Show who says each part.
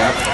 Speaker 1: One